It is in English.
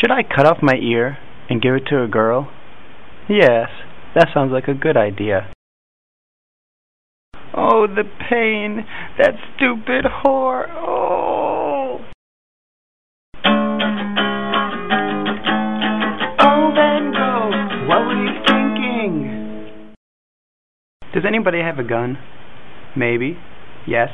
Should I cut off my ear and give it to a girl? Yes, that sounds like a good idea. Oh, the pain! That stupid whore! Oh! Oh, Van Gogh! What were you thinking? Does anybody have a gun? Maybe. Yes.